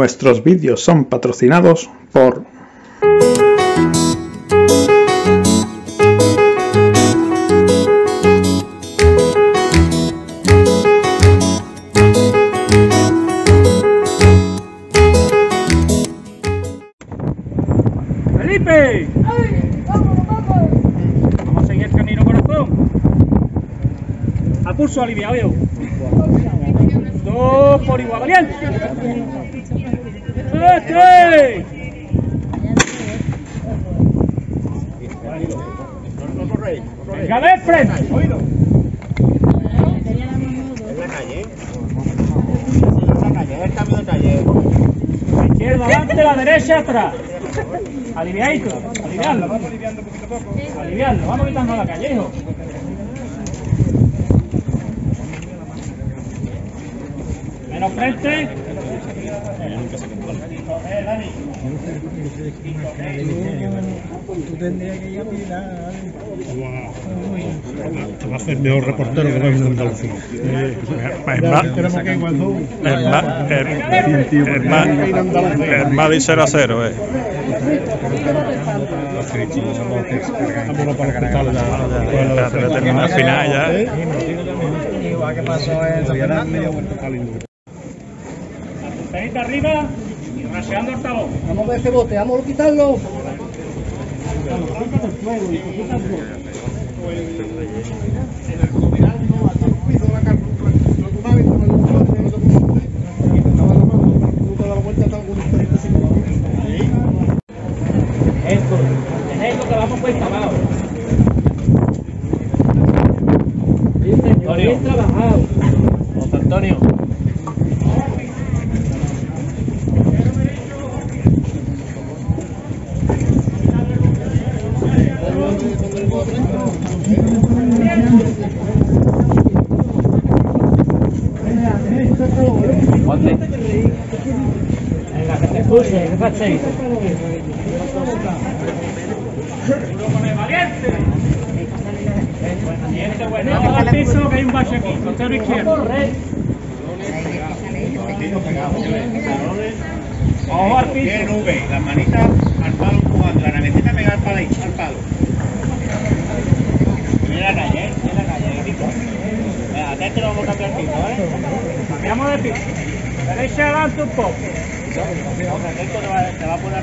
Nuestros vídeos son patrocinados por ¡Felipe! Vamos a seguir el camino corazón. A pulso aliviado. Dos por igual, valiente. ¡Este! Venga de frente. La izquierda adelante, la derecha atrás. Aliviadito, aliviarlo. Aliviarlo, vamos quitando la calle, hijo. Menos frente. Eh, Dani. Te va a hacer mejor reportero que va a venir a Andalucía. Es más, es más, es, es más, es más de 0 a 0, eh. Vámonos para el hospital ya. Ya se va a terminar el final ya. Tenita arriba y raseando el talón. Vamos a ver ese bote, vamos a quitarlo es esto que vamos cuesta abajo. Bien trabajado. José Antonio. Ponte. Venga, que te Valiente. Al piso. Bien, V, las manitas al palo la navecita al palo. Mira la calle, ¿eh? Mira la calle, Kiko. Venga, atento, vamos a cambiar el piso, ¿vale? Cambiamos de piso. Derecha un poco. Atento, te va, te va a poner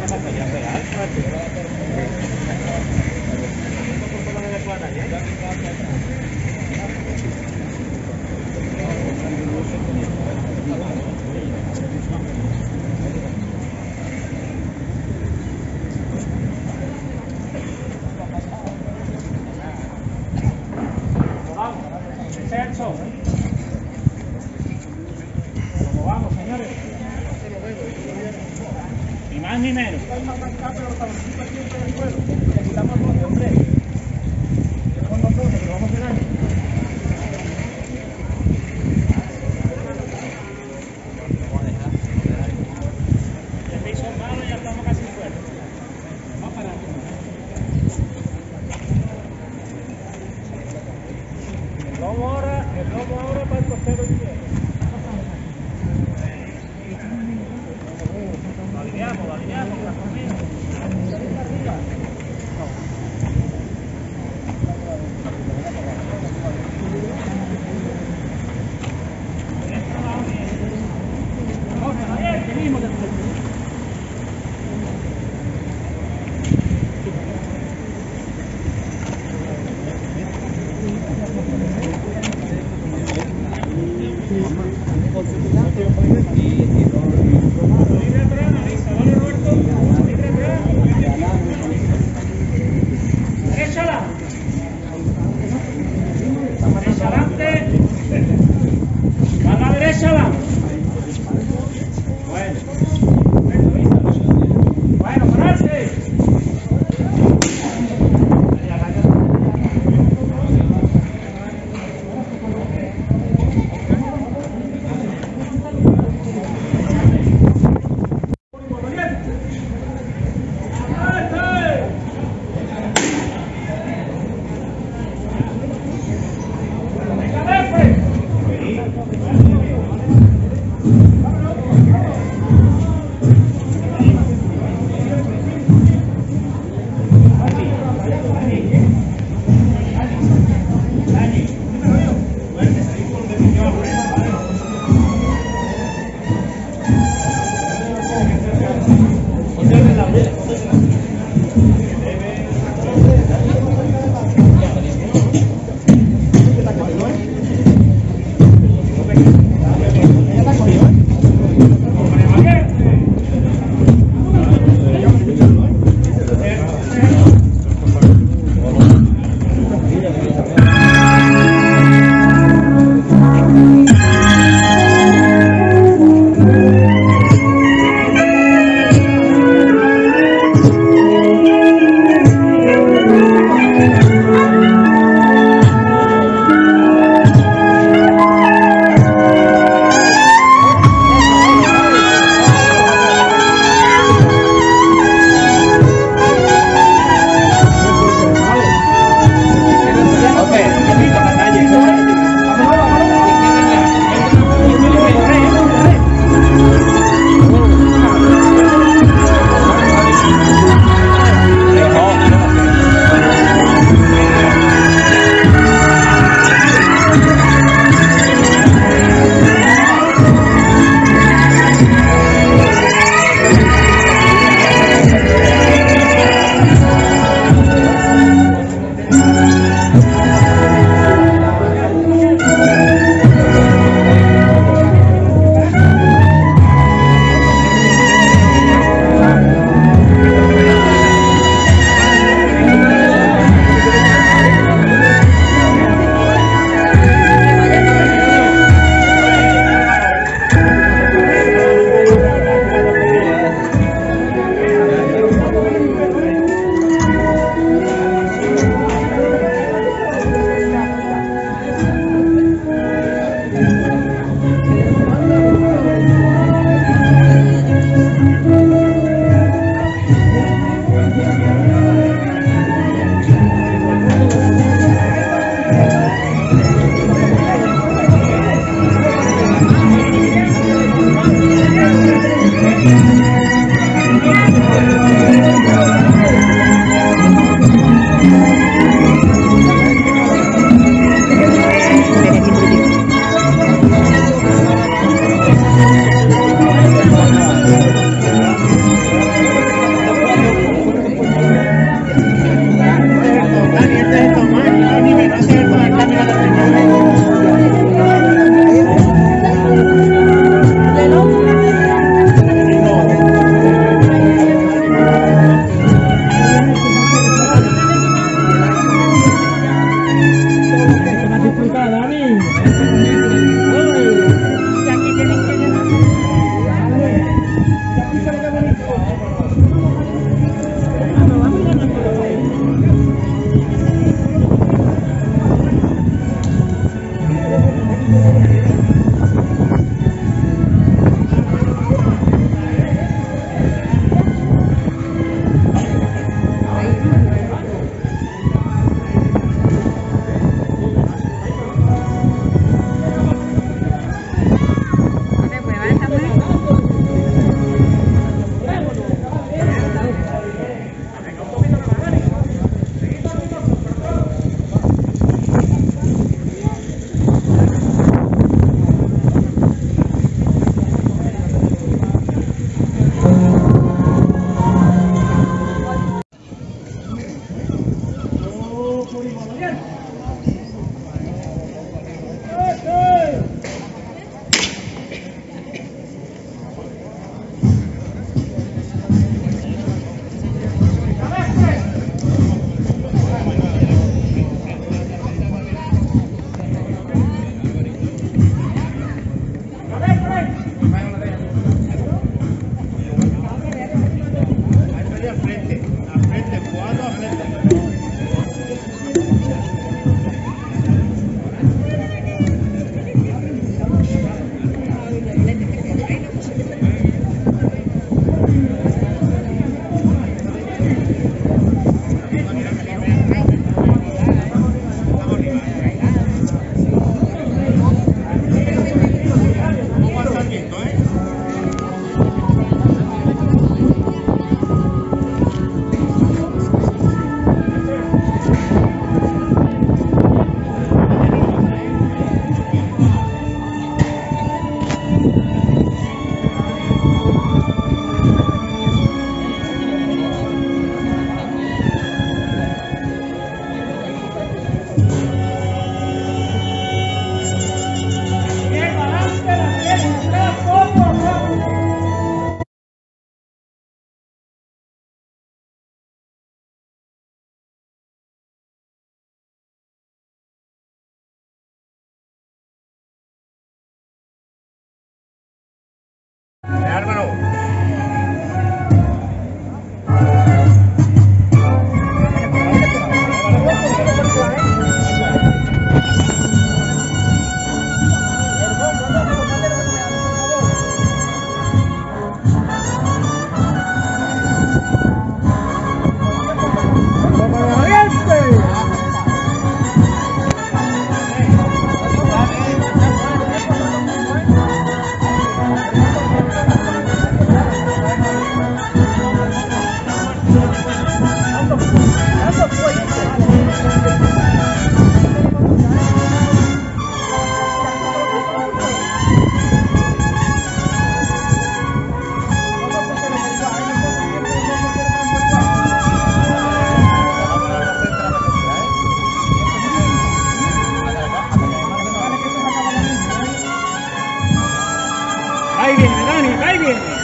Ahí viene, Dani,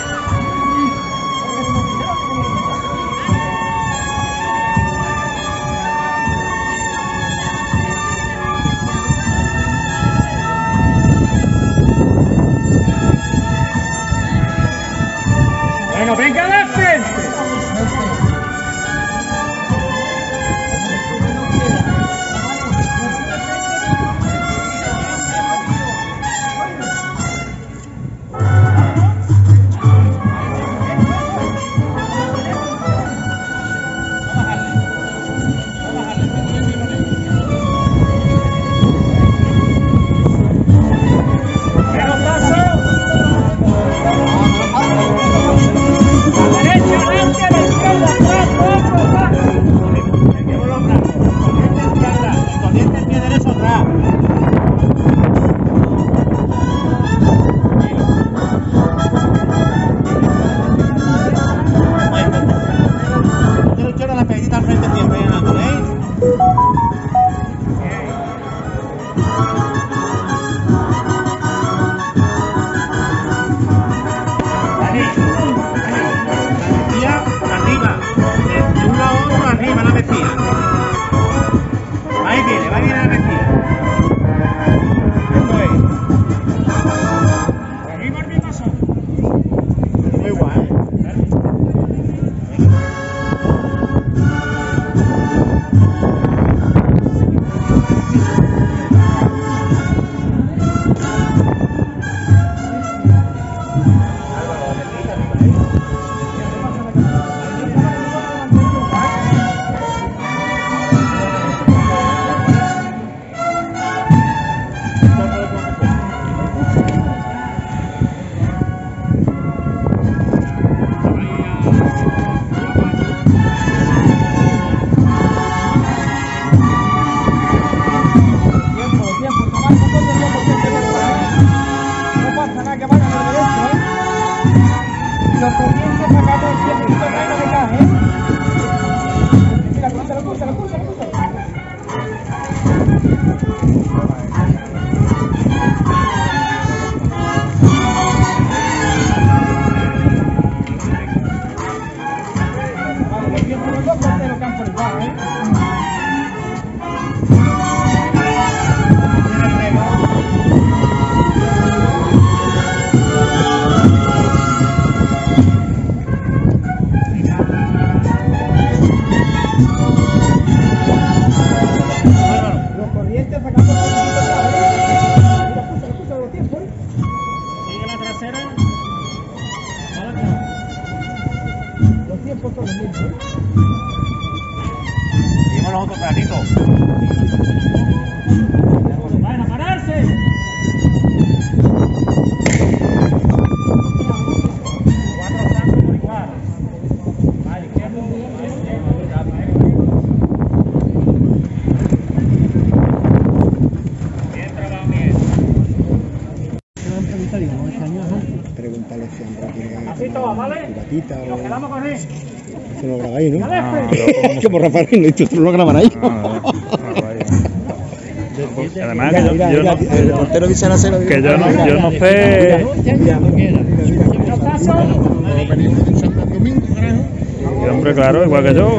por Rafael y lo graban ahí. Además, que yo, no, el portero dice la cero. Que yo no, sé. Hombre, claro, igual que yo.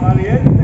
Vamos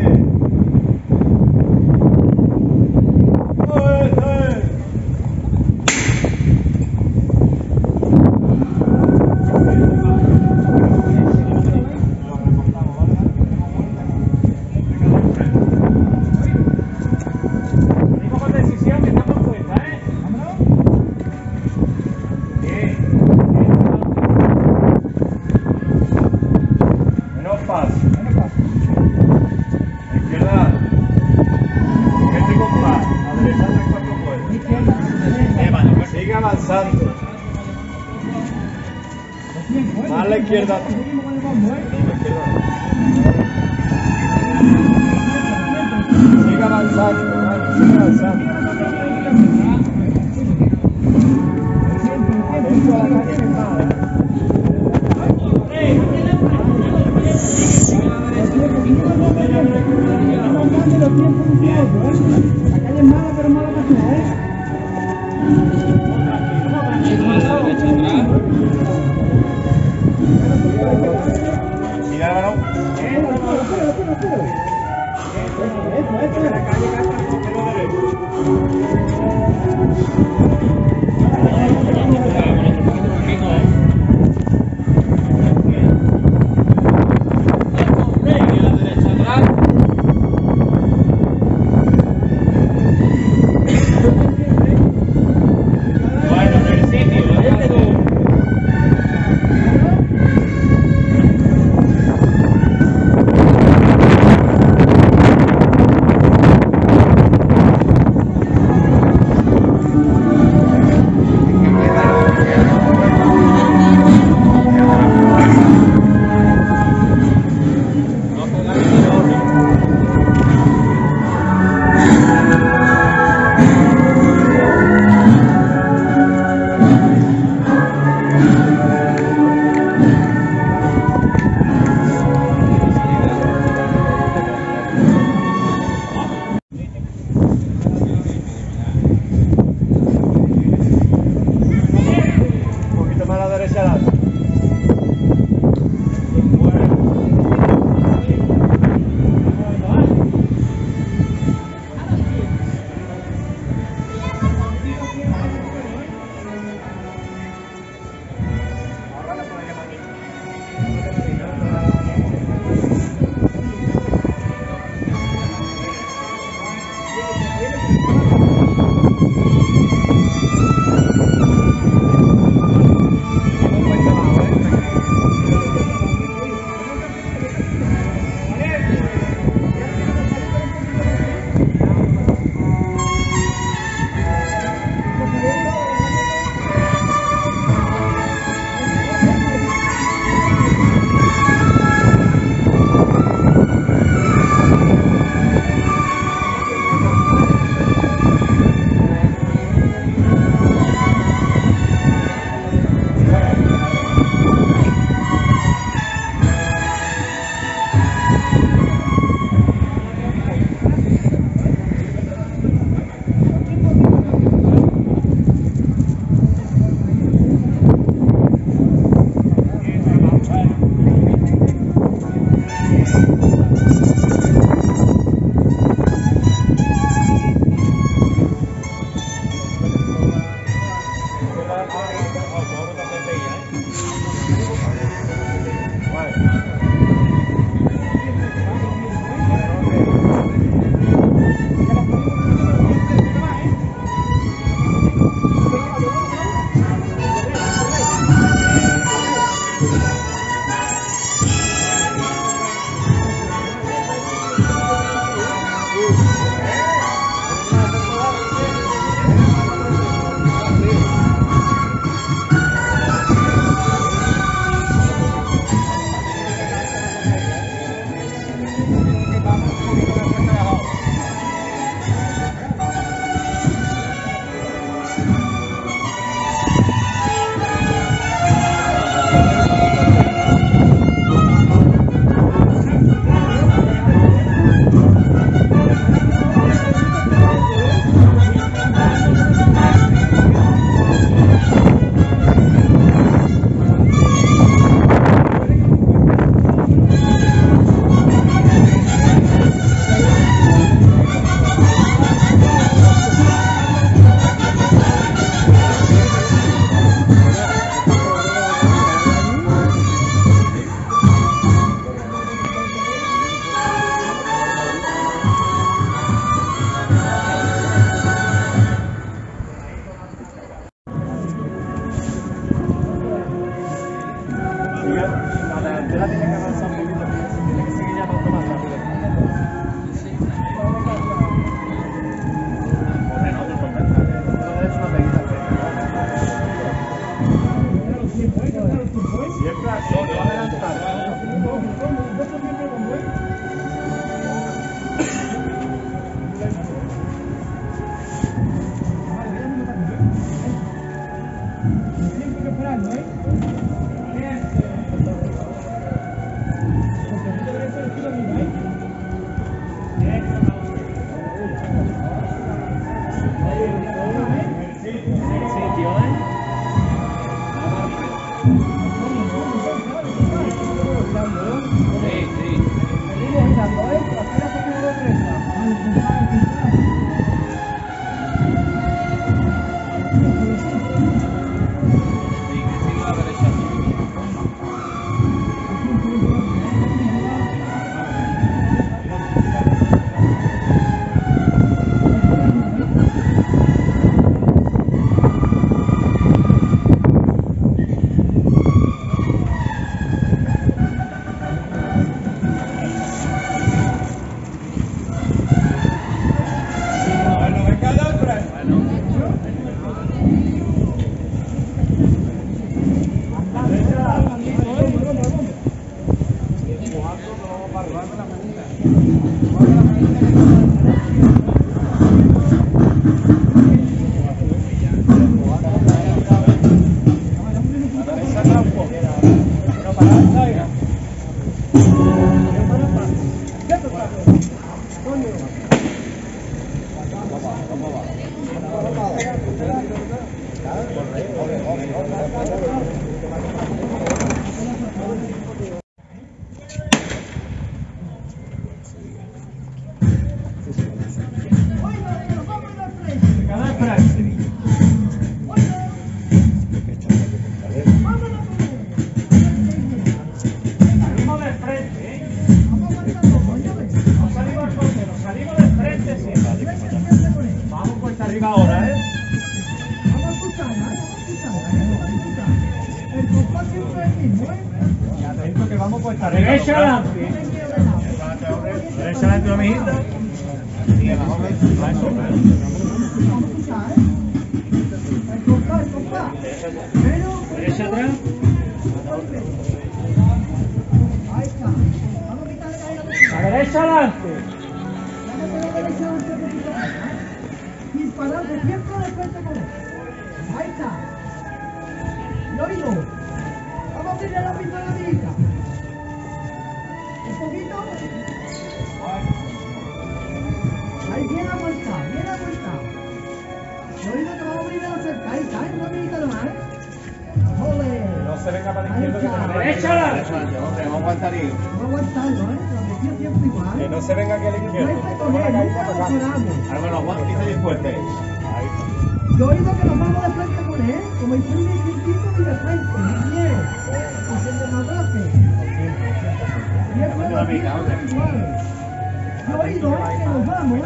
oído que nos vamos, ¿eh?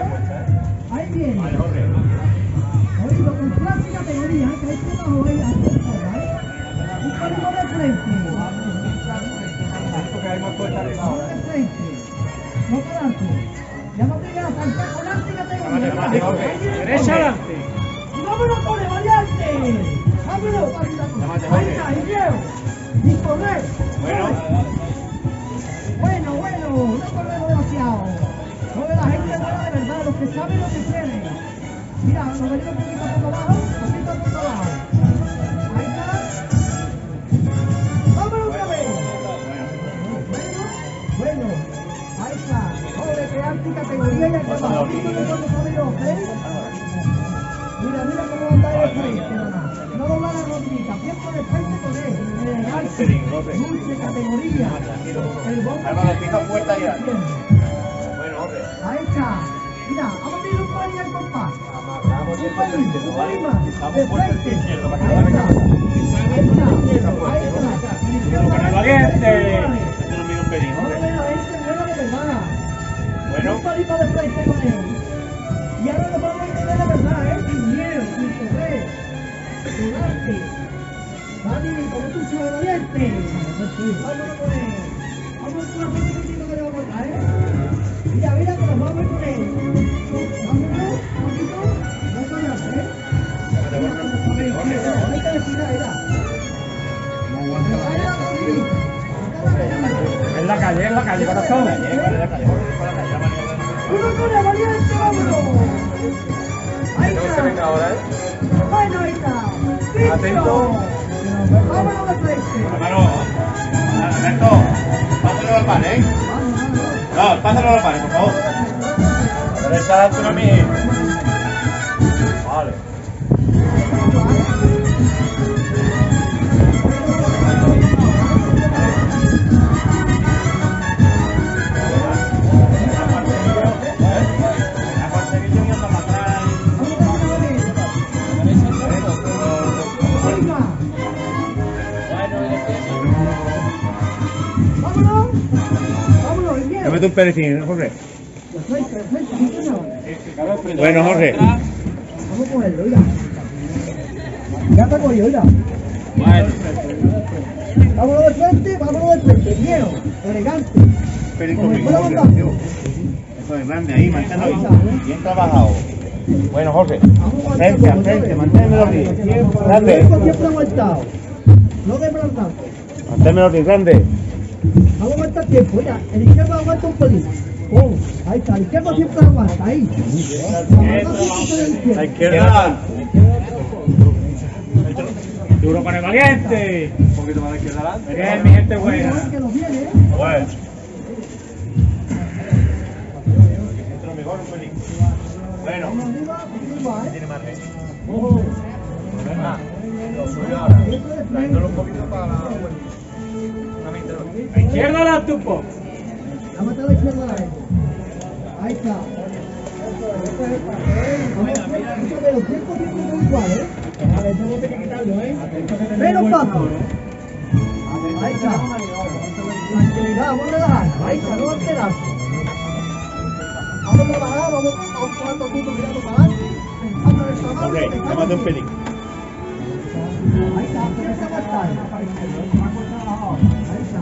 Ahí viene. Oído con clase categoría, que hay ahí está, ¿eh? Un palito de frente. de frente. No quedarse. Ya no te llegas a saltar con categoría. Derecha adelante. Saben lo que quieren. Mira, nos venimos un poquito por abajo, un poquito por abajo. Ahí está. ¡Vámonos otra vez! Bueno, bueno, ahí está. Joder, que alta categoría y acá abajo. ¿Viste que cuando saben los tres? Mira, mira cómo anda de frente, mamá. No dobla la rodillita, siempre de frente con él. Elegancia, dulce categoría. El bombo Álvaro, fija puerta ya. Y ahora vamos a ¿eh? Él. Vamos con la frente que que le vamos a traer. Mira, mira que nos vamos a él. Vámonos, un poquito. La calle, en la calle, corazón. ¡Uno con el valiente, vámonos! Ahí está. ahora, ¿eh? Bueno, ahí está. Atento. Vámonos de frente. Hermano, pásalo al pan, ¿eh? No, pásalo al pan, por favor. Derecha adelante, una mía. Vale. Dame un perecín, Jorge. Sí, señor. Bueno, Jorge. Vamos a cogerlo, mira. Ya te cogió, mira. Vámonos de frente, vámonos de frente. Miedo, elegante. Fuera Jorge. andando. Eso es grande ahí, manténlo ahí. Bien trabajado. Bueno, Jorge. Frente, frente, manténmelo bien. Grande. Siempre aguantado. No tanto. Manténmelo bien, grande. Vamos a aguantar tiempo, mira. El izquierdo aguanta un pelín. Pum. Ahí está, el izquierdo siempre aguanta, ahí. La izquierda. Duro con el valiente. Un poquito más de izquierda adelante. Bien, mi gente buena. ¿eh? Bueno. mejor un pelín. Bueno, tiene más lo suyo ahora. Trayéndolo un poquito para la. A izquierda la tupo. Vamos a la izquierda a la derecha. Ahí está. Pero 100% igual, ¿eh? Menos paso. Ahí está. Tranquilidad, vamos a relajar. Ahí está, no alterarse. Vamos a trabajar, vamos a un cuarto punto mirando para adelante. Vamos a ver Ok, te mando un pelín. Ahí está, que aguantar. Ahí está.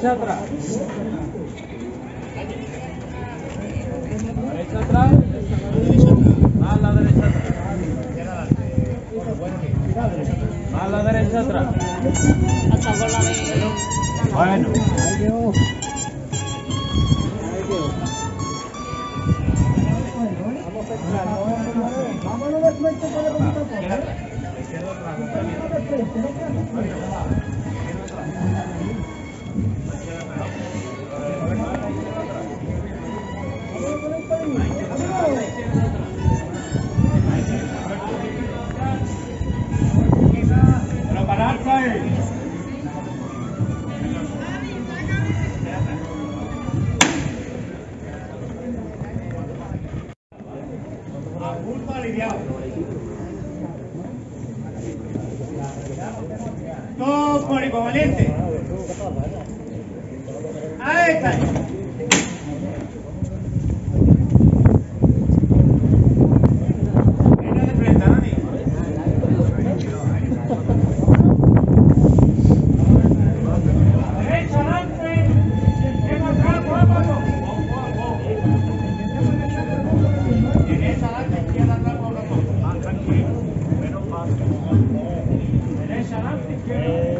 derecha atrás. Derecha atrás. A la derecha atrás. Más a la derecha atrás. Más a la derecha atrás. Bueno. Vámonos de frente con el Menos paso. Derecha adelante, izquierda.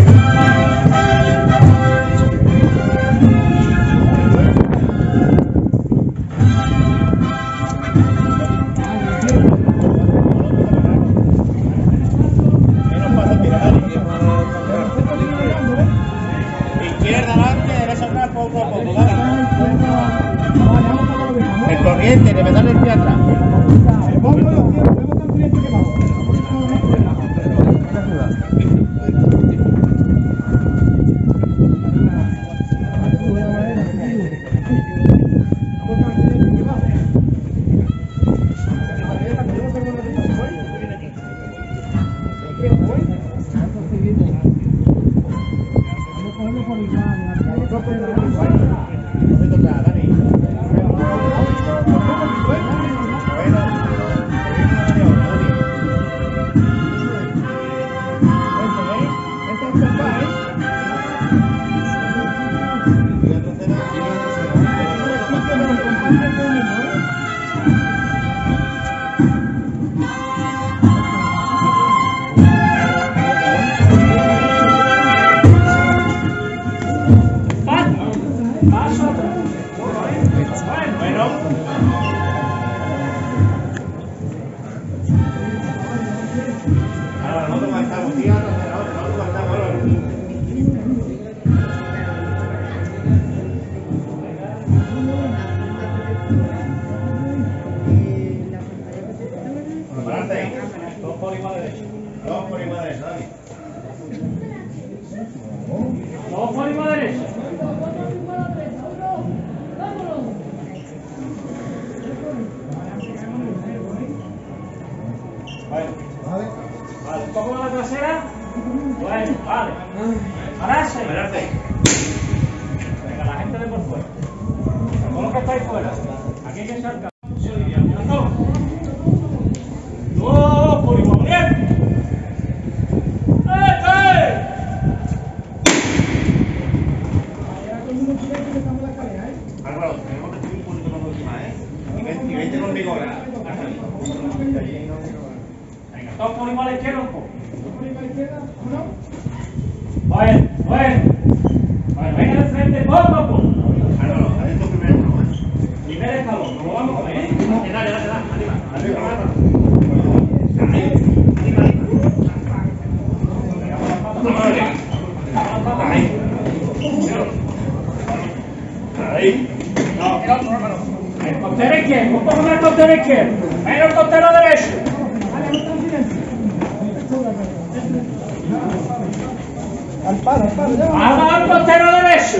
Al palo, al palo, ya. Vamos al costero derecho.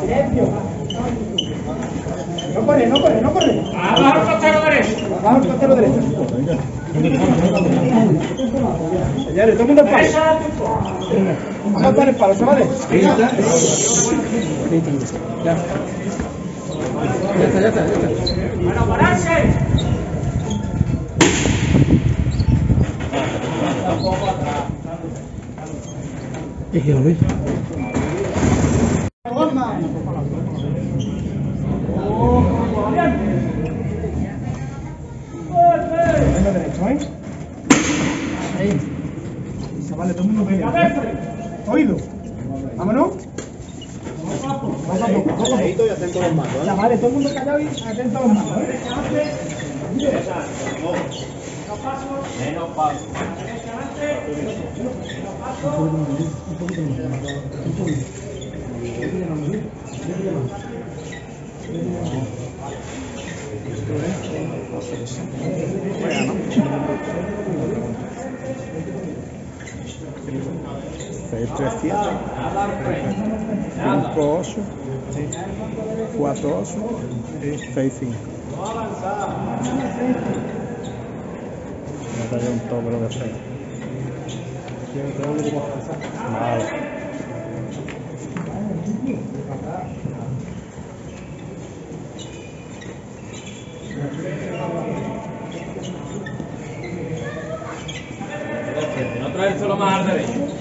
Silencio. No corre, no corre, no corre. Vamos al costero derecho. Vamos al costero derecho. Señores, todo el mundo al palo. Vamos a estar el palo, ¿sabes? Bueno, pararse. ¿Eh? Se vale, todo mundo. Oído. Vámonos. Poco a vale, todo el mundo callado y atento a los Y seis, cinco. Me un tobro de seis. Vale. No traes solo más al derecho.